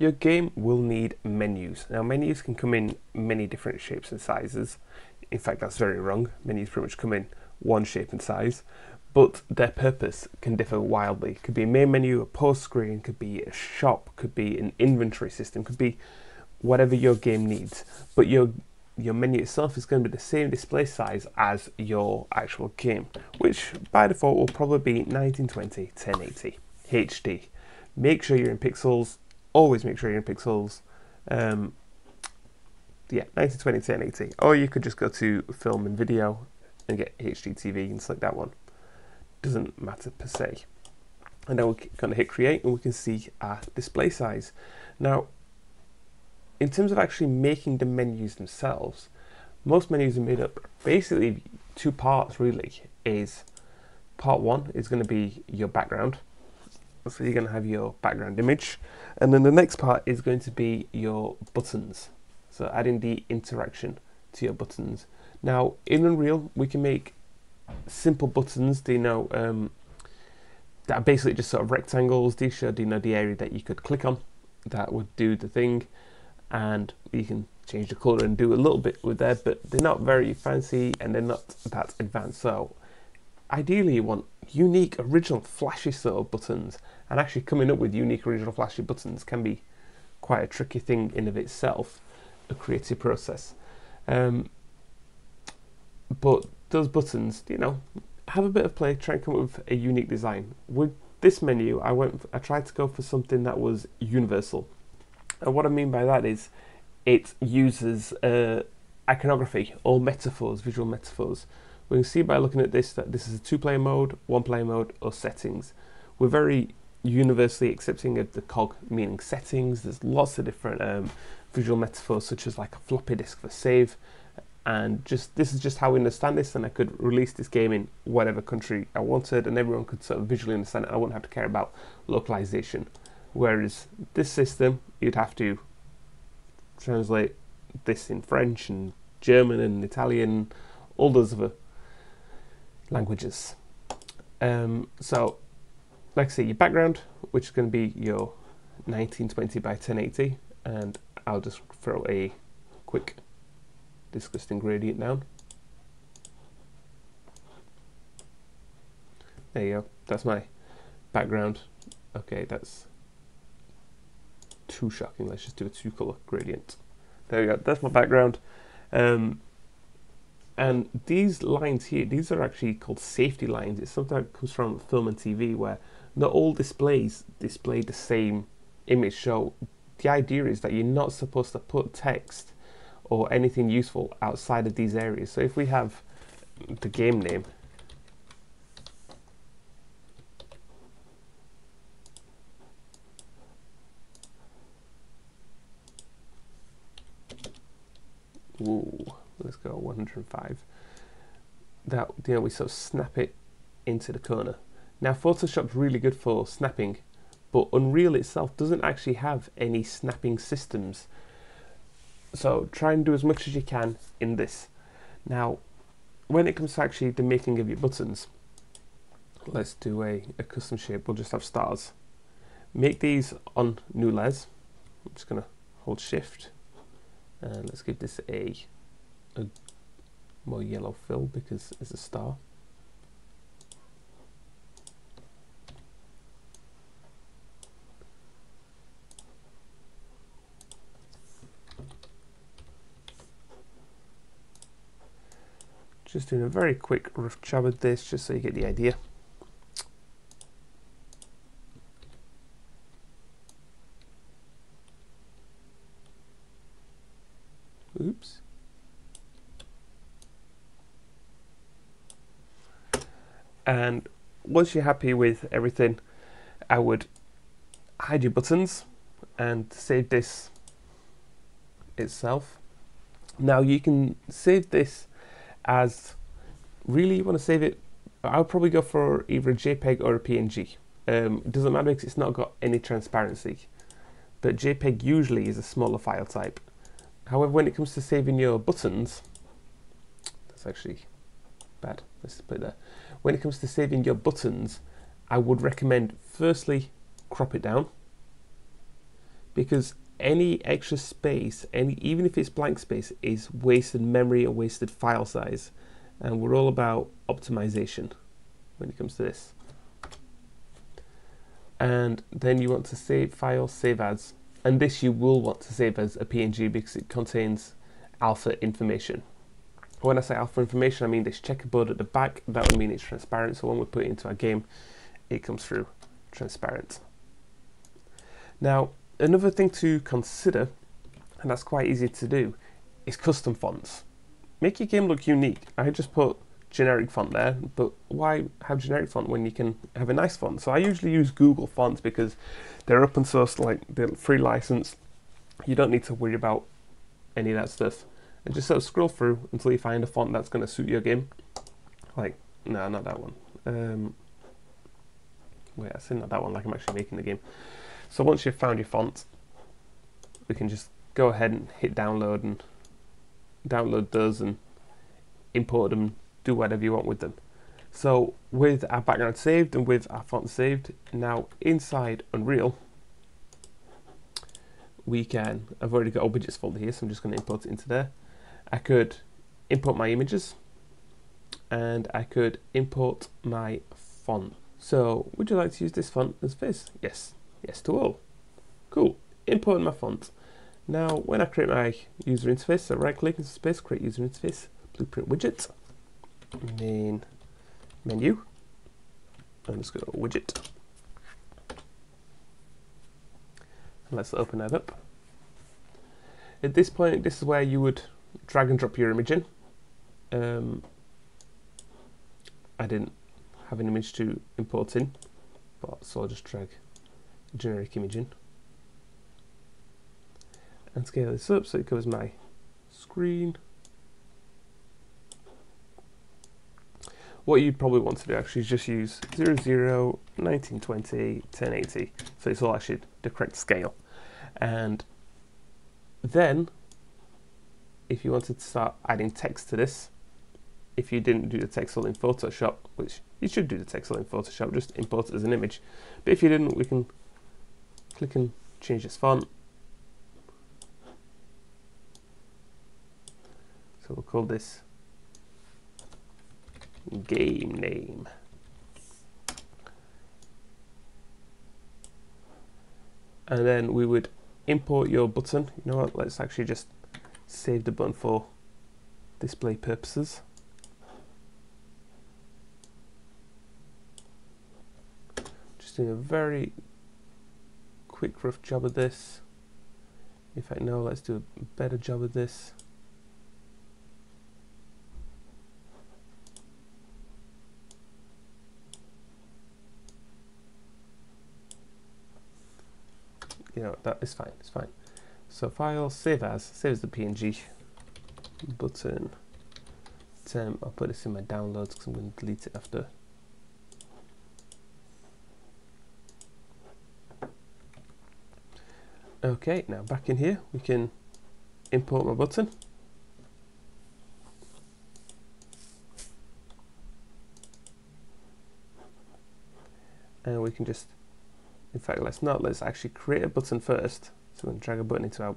your game will need menus. Now menus can come in many different shapes and sizes. In fact, that's very wrong. Menus pretty much come in one shape and size, but their purpose can differ wildly. Could be a main menu, a post screen, could be a shop, could be an inventory system, could be whatever your game needs. But your your menu itself is going to be the same display size as your actual game, which by default will probably be 1920 1080 HD. Make sure you're in pixels. Always make sure you're in pixels. Um, yeah, 1920 1080. Or you could just go to film and video and get HD TV and select that one. Doesn't matter per se. And then we're going to hit create and we can see our display size. Now, in terms of actually making the menus themselves, most menus are made up basically two parts really is part one is going to be your background so you're going to have your background image. And then the next part is going to be your buttons. So adding the interaction to your buttons. Now in unreal we can make simple buttons. Do you know um, that are basically just sort of rectangles. These show do you know the area that you could click on. That would do the thing. And you can change the color and do a little bit with that but they're not very fancy and they're not that advanced. So ideally you want unique original flashy sort of buttons and actually coming up with unique original flashy buttons can be quite a tricky thing in of itself a creative process. Um, but those buttons you know have a bit of play try and come up with a unique design. With this menu I went I tried to go for something that was universal. And what I mean by that is it uses uh, iconography or metaphors, visual metaphors. We can see by looking at this that this is a two-player mode, one-player mode, or settings. We're very universally accepting of the cog meaning settings. There's lots of different um, visual metaphors such as like a floppy disk for save and just this is just how we understand this and I could release this game in whatever country I wanted and everyone could sort of visually understand it. I wouldn't have to care about localization. Whereas this system, you'd have to translate this in French and German and Italian, all those other languages. Um, so, like I say, your background, which is going to be your 1920 by 1080, and I'll just throw a quick disgusting gradient down. There you go, that's my background. Okay, that's too shocking. Let's just do a two color gradient. There we go. That's my background. Um, and these lines here, these are actually called safety lines. It's something that comes from film and TV where not all displays display the same image. So the idea is that you're not supposed to put text or anything useful outside of these areas. So if we have the game name Ooh, let's go 105. That you know we sort of snap it into the corner. Now Photoshop's really good for snapping, but Unreal itself doesn't actually have any snapping systems. So try and do as much as you can in this. Now, when it comes to actually the making of your buttons, let's do a, a custom shape. We'll just have stars. Make these on new les. I'm just gonna hold shift and let's give this a, a more yellow fill because it's a star. Just doing a very quick rough job of this just so you get the idea. And once you're happy with everything, I would hide your buttons and save this itself. Now you can save this as really you want to save it. I'll probably go for either a JPEG or a PNG. Um, it doesn't matter because it's not got any transparency. But JPEG usually is a smaller file type. However, when it comes to saving your buttons, that's actually bad. Let's put it there. When it comes to saving your buttons, I would recommend firstly crop it down because any extra space, any even if it's blank space, is wasted memory or wasted file size. And we're all about optimization when it comes to this. And then you want to save file, save as. And this you will want to save as a PNG because it contains alpha information. When I say alpha information, I mean this checkerboard at the back. That would mean it's transparent. So when we put it into our game, it comes through transparent. Now, another thing to consider, and that's quite easy to do, is custom fonts. Make your game look unique. I just put generic font there, but why have generic font when you can have a nice font? So I usually use Google fonts because they're open source, like they're free license. You don't need to worry about any of that stuff. And just sort of scroll through until you find a font that's going to suit your game. Like, no, not that one. Um, wait, I said not that one, like I'm actually making the game. So once you've found your font, we can just go ahead and hit download and download those and import them, do whatever you want with them. So with our background saved and with our font saved, now inside Unreal, we can, I've already got a widgets folder here, so I'm just going to import it into there. I could import my images and I could import my font. So would you like to use this font as this? Yes. Yes to all. Cool. Import my font. Now, when I create my user interface, I right click into space, create user interface, blueprint widget, main menu, underscore widget. And let's open that up. At this point, this is where you would drag and drop your image in. Um, I didn't have an image to import in, but so I'll just drag generic image in and scale this up so it covers my screen. What you'd probably want to do actually is just use 00, 1920, 1080 so it's all actually the correct scale and then if you wanted to start adding text to this if you didn't do the text all in Photoshop which you should do the text all in Photoshop just import it as an image but if you didn't we can click and change this font. So we'll call this game name. And then we would import your button. You know what, let's actually just save the button for display purposes. Just doing a very quick rough job of this. In fact, no, let's do a better job of this. You know, that is fine, it's fine. So file, save as, save as the PNG button. I'll put this in my downloads because I'm going to delete it after Okay, now back in here, we can import my button. And we can just, in fact, let's not, let's actually create a button first. So we can drag a button into our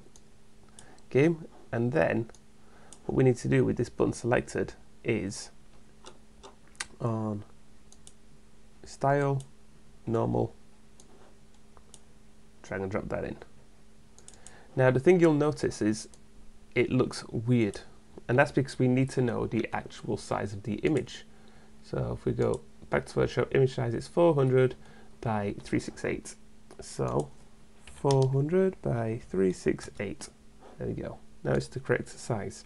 game. And then what we need to do with this button selected is on style, normal, drag and drop that in. Now the thing you'll notice is it looks weird and that's because we need to know the actual size of the image. So if we go back to Photoshop, image size is 400 by 368. So 400 by 368. There we go. Now it's the correct size.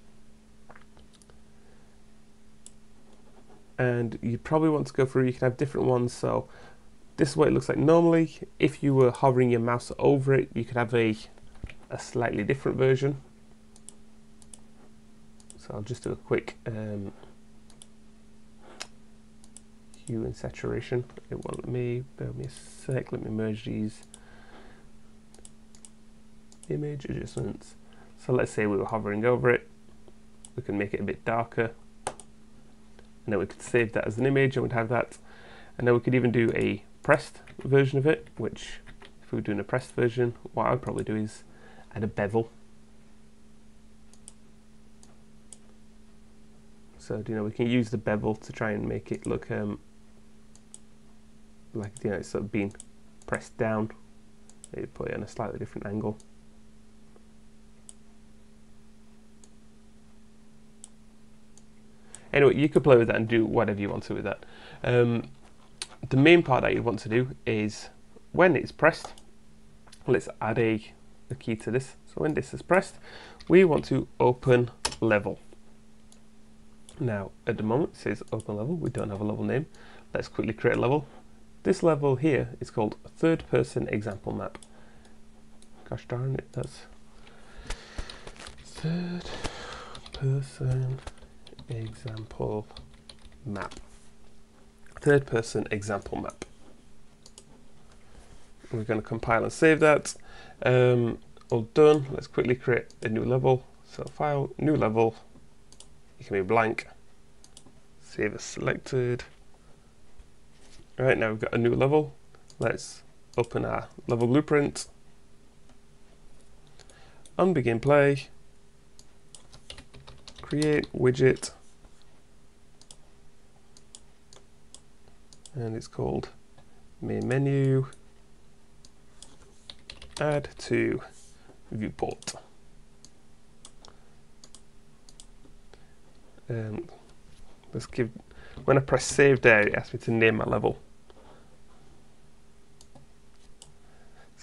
And you probably want to go through, you can have different ones. So this is what it looks like normally. If you were hovering your mouse over it, you could have a a slightly different version. So I'll just do a quick um, hue and saturation. It won't let me, bear me a sec, let me merge these image adjustments. So let's say we were hovering over it, we can make it a bit darker and then we could save that as an image and we'd have that and then we could even do a pressed version of it which if we were doing a pressed version, what I would probably do is add a bevel. So you know we can use the bevel to try and make it look um, like you know it's sort of being pressed down. Maybe put it on a slightly different angle. Anyway, you could play with that and do whatever you want to with that. Um, the main part that you want to do is when it's pressed, let's add a, a key to this. So when this is pressed, we want to open level. Now, at the moment, it says open level. We don't have a level name. Let's quickly create a level. This level here is called third person example map. Gosh darn it, that's third person example map. Third person example map. We're going to compile and save that. Um, all done. Let's quickly create a new level. So file, new level. It can be blank. Save as selected. Right, now we've got a new level. Let's open our level blueprint. Unbegin play. Create widget. And it's called main menu. Add to viewport. Um, let's give, when I press save there, it asks me to name my level.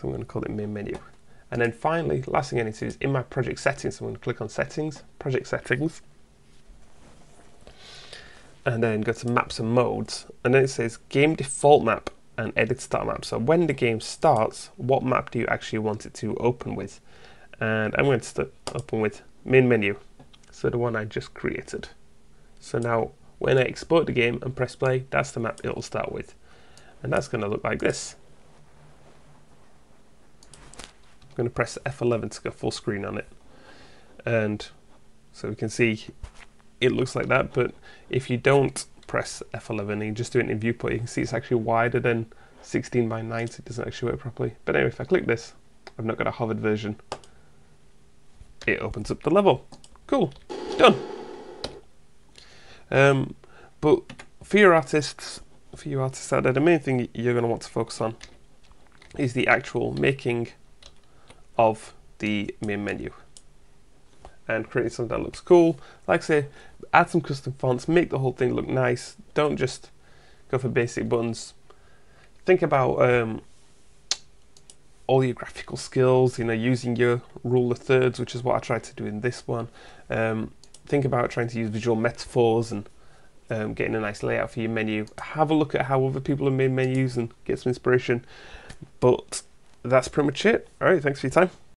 I'm going to call it main menu. And then finally, last thing I need to do is in my project settings, so I'm going to click on settings, project settings, and then go to maps and modes, and then it says game default map and edit start map. So when the game starts, what map do you actually want it to open with? And I'm going to open with main menu, so the one I just created. So now when I export the game and press play, that's the map it'll start with. And that's going to look like this. I'm going to press F11 to go full screen on it. And so we can see it looks like that, but if you don't press F11 and you just do it in viewport, you can see it's actually wider than 16 by 9, so it doesn't actually work properly. But anyway, if I click this, I've not got a hovered version. It opens up the level. Cool, done. Um, but for your artists, for you artists out there, the main thing you're going to want to focus on is the actual making of the main menu and creating something that looks cool. Like I say, add some custom fonts, make the whole thing look nice. Don't just go for basic buttons. Think about um, all your graphical skills, you know, using your rule of thirds, which is what I tried to do in this one. Um, think about trying to use visual metaphors and um, getting a nice layout for your menu. Have a look at how other people have made menus and get some inspiration. But that's pretty much it. All right, thanks for your time.